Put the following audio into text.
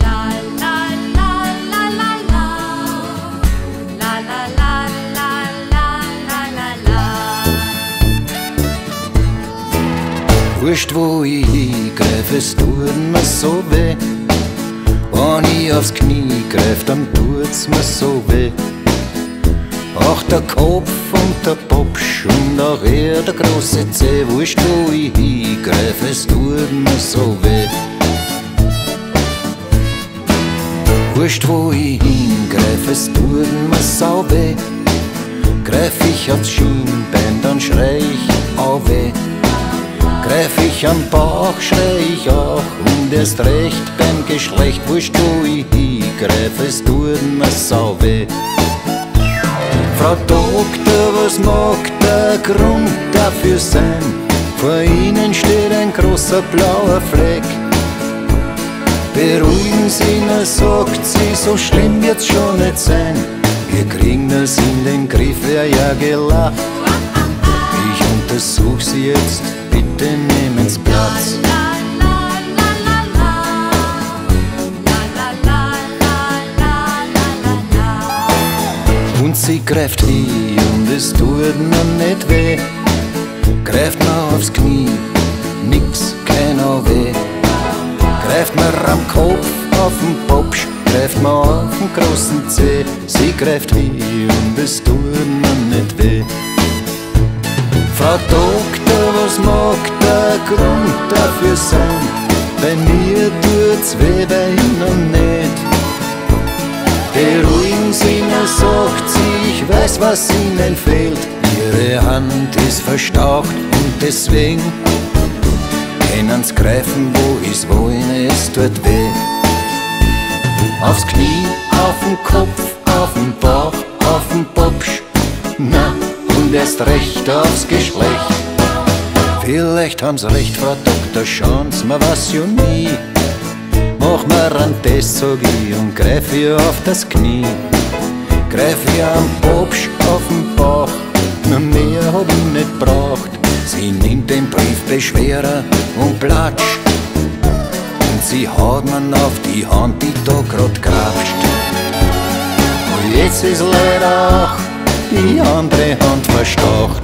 La la la la la la. La la la. Wurscht, wo ich hingreif, es tut mir so weh. Wenn ich aufs Knie greif, dann tut's mir so weh. Auch der Kopf und der Popsch und auch er, der große Zeh. Wurscht, wo ich hingreif, es tut mir so weh. Wurscht, wo ich hingreif, es tut mir so weh. Greif ich aufs Schienbein, dann schrei ich au weh. Greif ich am Bauch, schrei ich auch und erst recht beim Geschlecht, wurscht wo ich hingreif, es tut mir sau weh. Frau Doktor, was mag der Grund dafür sein? Vor Ihnen steht ein großer blauer Fleck. Beruhigen Sie nur, sagt sie, so schlimm wird's schon nicht sein. Wir kriegen das in den Griff, wär ja gelacht. Ich untersuch Sie jetzt, bitte nehmen's Platz. La la la la la. La la la la la la la la. Und sie greift hin und es tut mir nicht weh. Greift mir aufs Knie, Greift mir am Kopf, auf den Popsch, greift mir auf den großen Zeh. Sie greift hin und es tut mir nicht weh. Frau Doktor, was mag der Grund dafür sein? Bei mir tut's weh, bei Ihnen nicht. Beruhigen Sie nur, sagt sie, ich weiß, was Ihnen fehlt. Ihre Hand ist verstaucht und deswegen können's greifen, wo ich's wollen, es tut weh. Aufs Knie, auf den Kopf, auf den Bauch, auf den Popsch, na, und erst recht aufs Geschlecht. Vielleicht haben's recht, Frau Doktor, schauen's mir was ja nie. Mach mir einen Test, sag ich, und greif ihr auf das Knie. Greif ihr am Popsch auf den Bauch, nur mehr hab ich nicht braucht. Sie nimmt den Briefbeschwerer und platscht. Sie haut mir auf die Hand, die da grad grapscht. Und jetzt ist leider auch die andere Hand verstaucht.